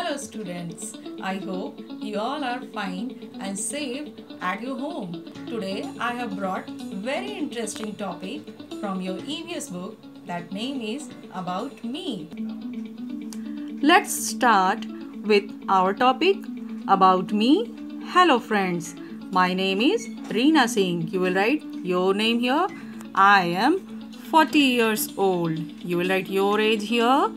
Hello students, I hope you all are fine and safe at your home. Today I have brought very interesting topic from your EVS book that name is about me. Let's start with our topic about me. Hello friends, my name is Reena Singh. You will write your name here. I am 40 years old. You will write your age here.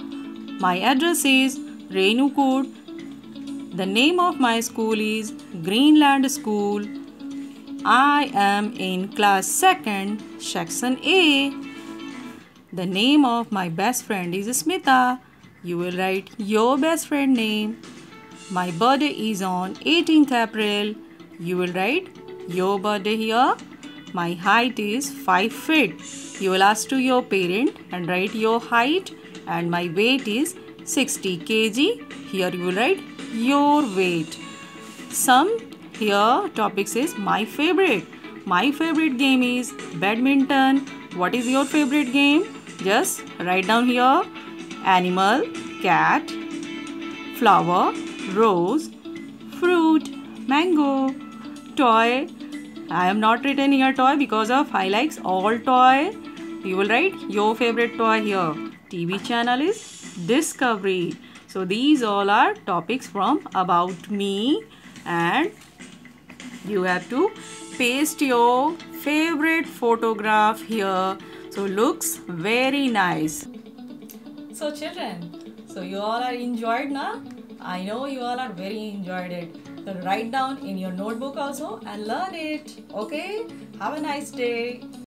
My address is Renukoot. The name of my school is Greenland School. I am in class 2nd, section A. The name of my best friend is Smita. You will write your best friend name. My birthday is on 18th April. You will write your birthday here. My height is 5 feet. You will ask to your parent and write your height and my weight is 60 kg. Here you will write your weight. Some here topics is my favorite. My favorite game is badminton. What is your favorite game? Just write down here animal, cat, flower, rose, fruit, mango, toy. I am not written here toy because of I likes all toy. You will write your favorite toy here. TV channel is discovery. So these all are topics from about me and you have to paste your favorite photograph here. So looks very nice. So children so you all are enjoyed now i know you all are very enjoyed it. So write down in your notebook also and learn it. Okay? Have a nice day